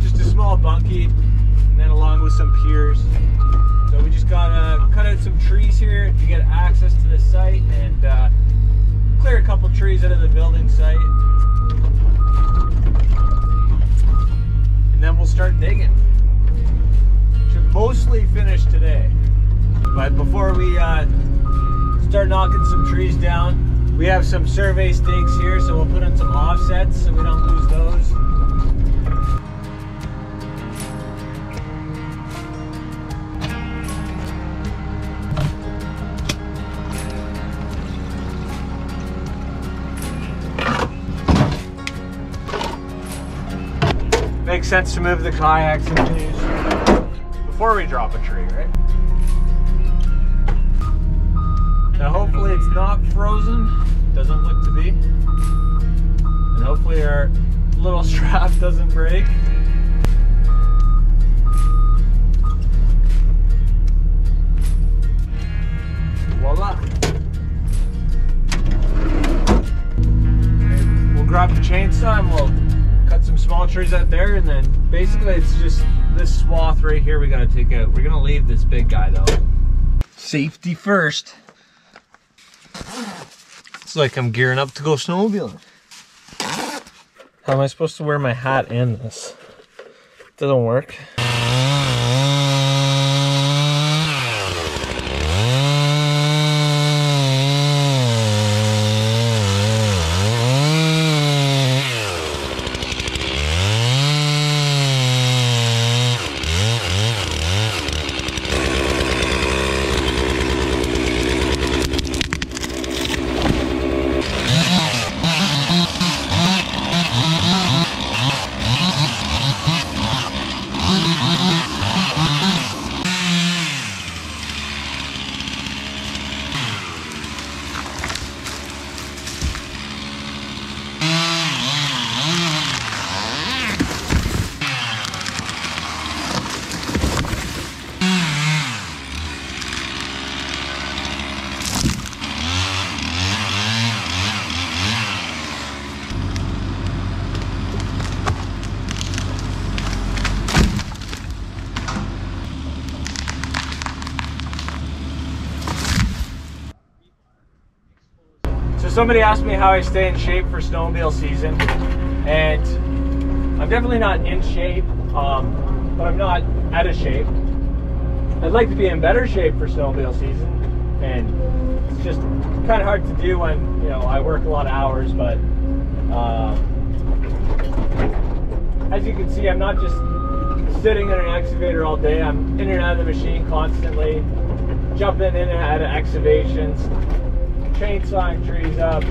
just a small bunkie, and then along with some piers. So we just gotta cut out some trees here to get access to the site and uh, clear a couple trees out of the building site. And then we'll start digging. Should mostly finish today. But before we uh, start knocking some trees down, we have some survey stakes here, so we'll put in some offsets so we don't lose those. Makes sense to move the kayaks and before we drop a tree, right? Now hopefully it's not frozen. Doesn't look to be. And hopefully our little strap doesn't break. Voila. We'll grab the chainsaw and we'll small trees out there and then basically it's just this swath right here we gotta take out. We're gonna leave this big guy though. Safety first. It's like I'm gearing up to go snowmobiling. How am I supposed to wear my hat and this? doesn't work. Somebody asked me how I stay in shape for snowmobile season, and I'm definitely not in shape, um, but I'm not out of shape. I'd like to be in better shape for snowmobile season, and it's just kind of hard to do when you know I work a lot of hours. But uh, as you can see, I'm not just sitting in an excavator all day. I'm in and out of the machine constantly, jumping in and out of excavations chainsawing trees up.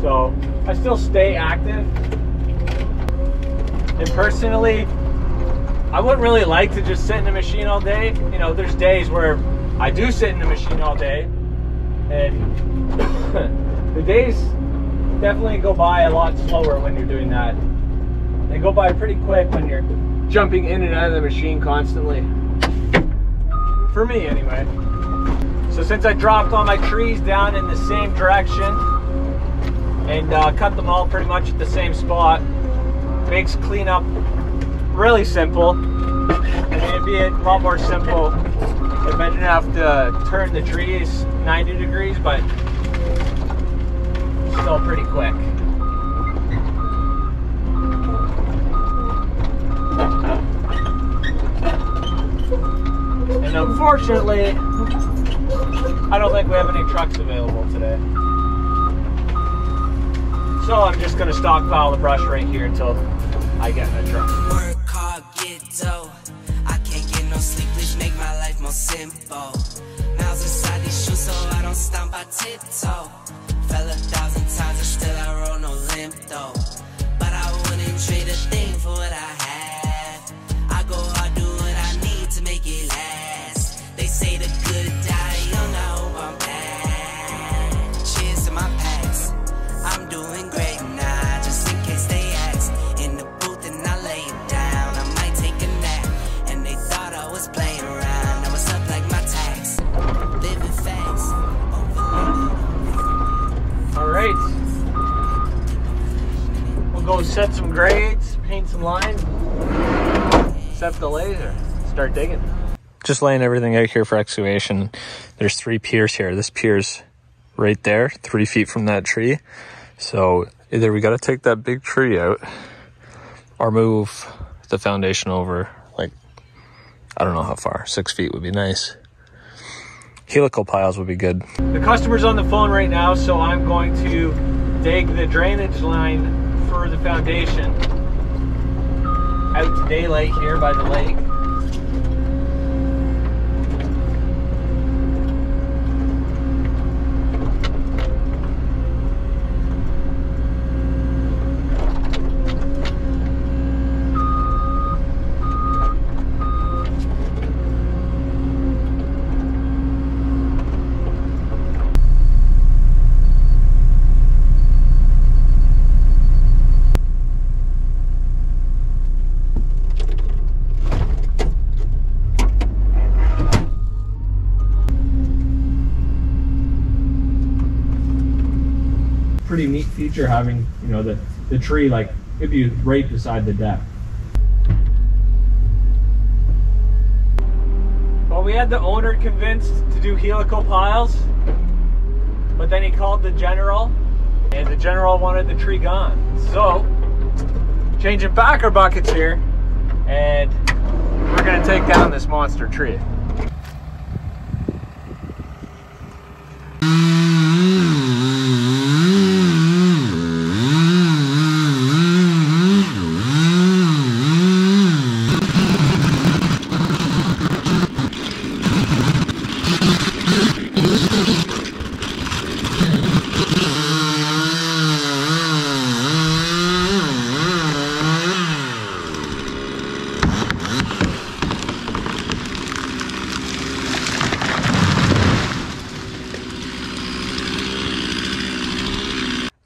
So I still stay active. And personally, I wouldn't really like to just sit in a machine all day. You know, there's days where I do sit in a machine all day. And the days definitely go by a lot slower when you're doing that. They go by pretty quick when you're jumping in and out of the machine constantly. For me, anyway. So since I dropped all my trees down in the same direction and uh, cut them all pretty much at the same spot, makes cleanup really simple. Mean, it'd be a lot more simple if I didn't have to turn the trees 90 degrees, but still pretty quick. And unfortunately, I don't think we have any trucks available today. So I'm just gonna stockpile the brush right here until I get a truck. Work hard, get dough. I can't get no sleep, make my life more simple. Miles inside these shoes, so I don't stomp, tiptoe. Fell a thousand times, and still I roll no limp though. But I wouldn't trade a thing for what I. go set some grades, paint some some line, set the laser, start digging. Just laying everything out here for excavation. There's three piers here. This pier's right there, three feet from that tree. So either we got to take that big tree out or move the foundation over like, I don't know how far, six feet would be nice. Helical piles would be good. The customer's on the phone right now, so I'm going to dig the drainage line for the foundation out to daylight here by the lake. Having, you know, the, the tree like it'd be right beside the deck. Well, we had the owner convinced to do helical piles, but then he called the general, and the general wanted the tree gone. So, changing backer buckets here, and we're gonna take down this monster tree.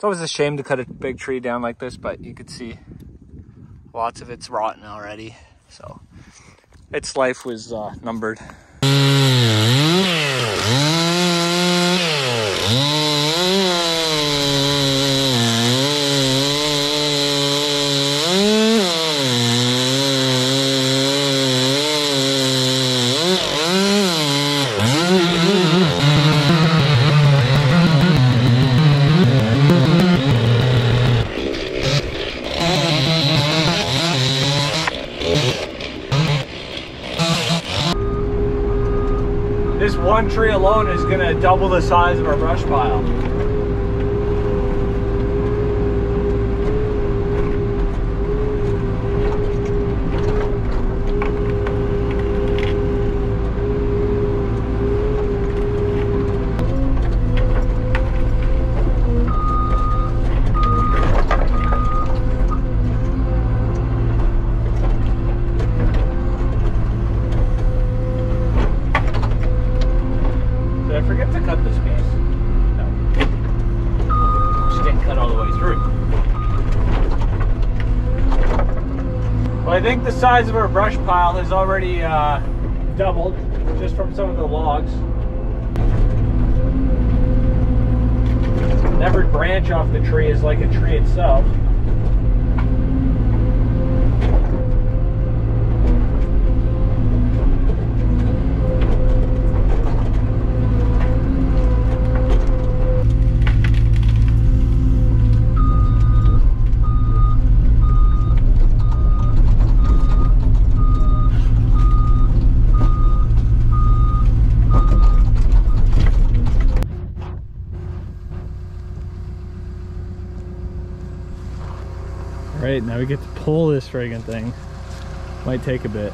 It's always a shame to cut a big tree down like this, but you could see lots of it's rotten already. So its life was uh, numbered. One tree alone is gonna double the size of our brush pile. Well, I think the size of our brush pile has already uh, doubled just from some of the logs. Every branch off the tree is like a tree itself. Right, now we get to pull this friggin' thing. Might take a bit.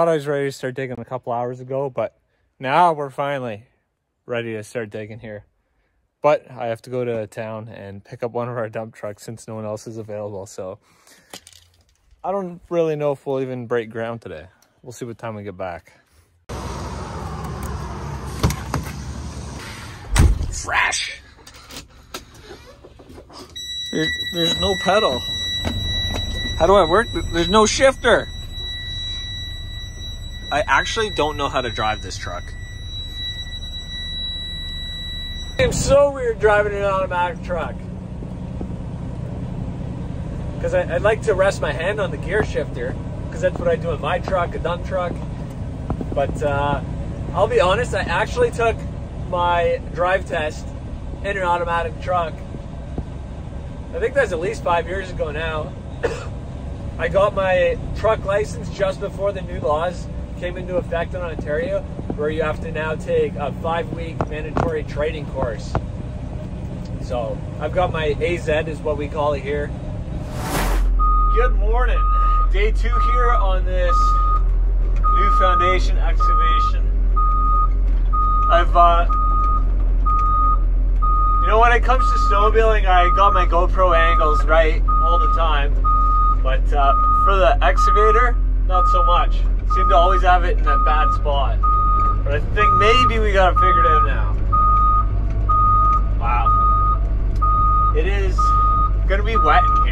Thought I was ready to start digging a couple hours ago, but now we're finally ready to start digging here. But I have to go to town and pick up one of our dump trucks since no one else is available. So I don't really know if we'll even break ground today. We'll see what time we get back. Fresh. There's, there's no pedal. How do I work? There's no shifter. I actually don't know how to drive this truck. It's so weird driving an automatic truck. Because I'd like to rest my hand on the gear shifter, because that's what I do in my truck, a dump truck. But uh, I'll be honest, I actually took my drive test in an automatic truck. I think that's at least five years ago now. I got my truck license just before the new laws came into effect in Ontario, where you have to now take a five week mandatory training course. So I've got my AZ, is what we call it here. Good morning. Day two here on this new foundation excavation. I've, uh, you know, when it comes to snowmobiling, I got my GoPro angles right all the time. But uh, for the excavator, not so much seem to always have it in that bad spot. But I think maybe we got it figured out now. Wow. It is gonna be wet in here.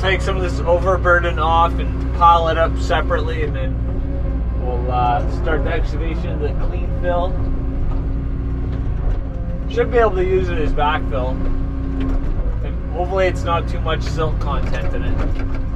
Take some of this overburden off and pile it up separately and then we'll uh, start the excavation of the clean fill. Should be able to use it as backfill. And hopefully it's not too much silt content in it.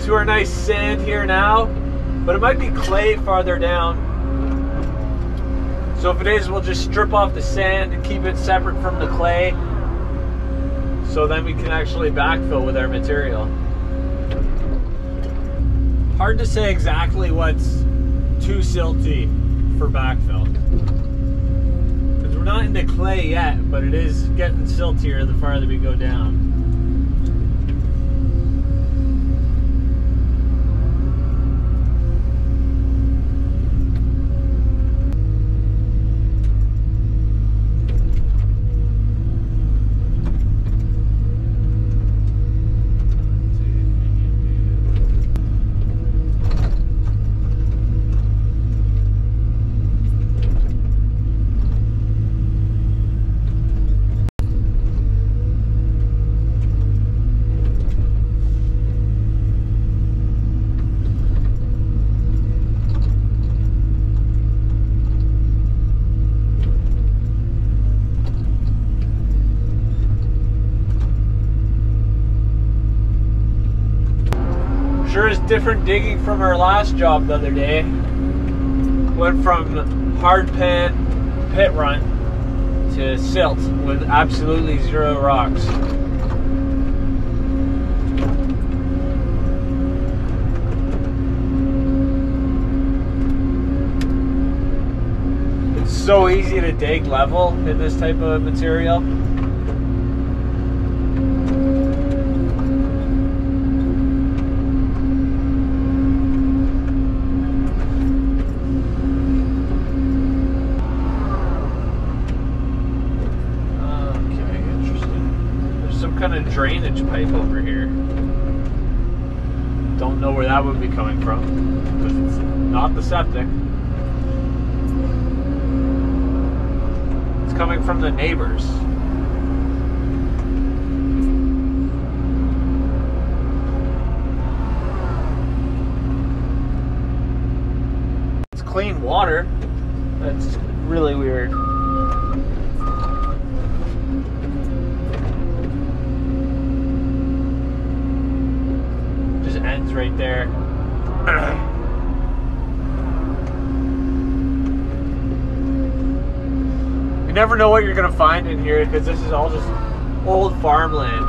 Into our nice sand here now, but it might be clay farther down. So if it is, we'll just strip off the sand and keep it separate from the clay. So then we can actually backfill with our material. Hard to say exactly what's too silty for backfill. Because we're not into clay yet, but it is getting siltier the farther we go down. Different digging from our last job the other day. Went from hard pan pit run to silt with absolutely zero rocks. It's so easy to dig level in this type of material. Drainage pipe over here. Don't know where that would be coming from because it's not the septic. It's coming from the neighbors. It's clean water. That's really weird. Right there. you never know what you're gonna find in here because this is all just old farmland.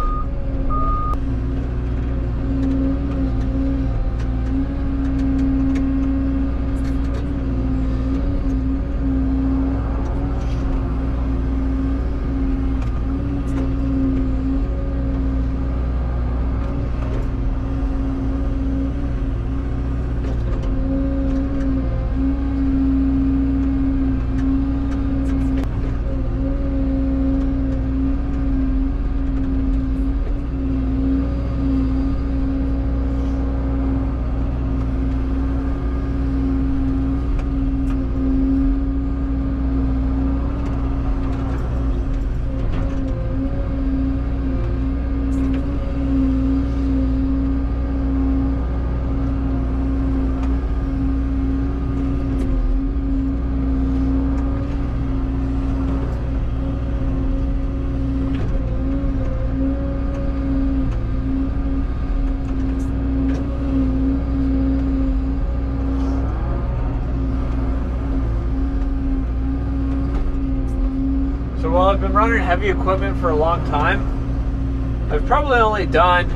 So while I've been running heavy equipment for a long time, I've probably only done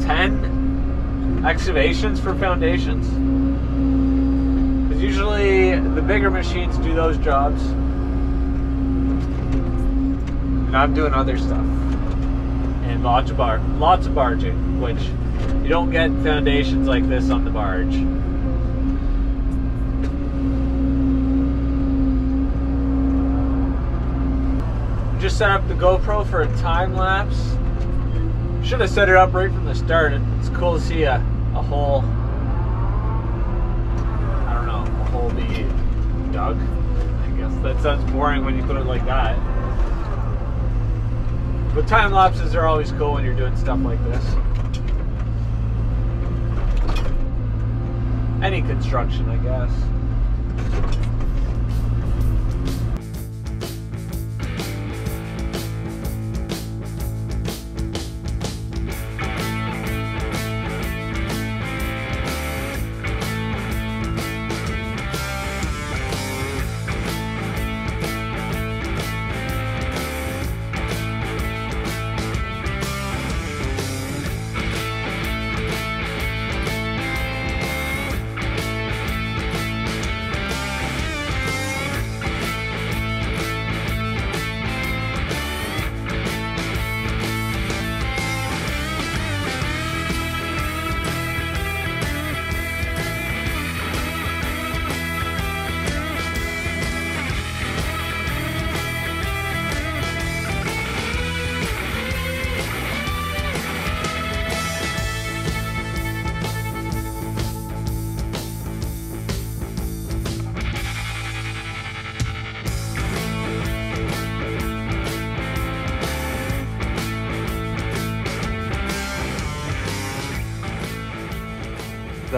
10 excavations for foundations. Because usually the bigger machines do those jobs. And I'm doing other stuff. And lots of bar lots of barging, which you don't get foundations like this on the barge. Just set up the GoPro for a time lapse. Should have set it up right from the start. It's cool to see a, a hole. I don't know, a hole be dug. I guess that sounds boring when you put it like that. But time lapses are always cool when you're doing stuff like this. Any construction, I guess.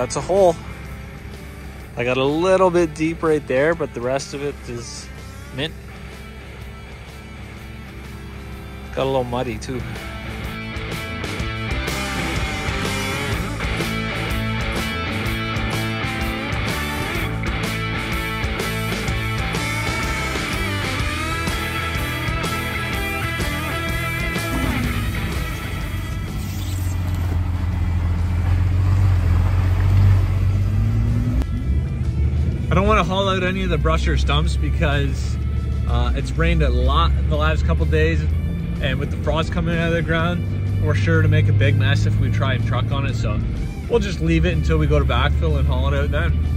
That's a hole. I got a little bit deep right there, but the rest of it is mint. Got a little muddy too. Haul out any of the brush or stumps because uh, it's rained a lot the last couple days and with the frost coming out of the ground, we're sure to make a big mess if we try and truck on it. So we'll just leave it until we go to backfill and haul it out then.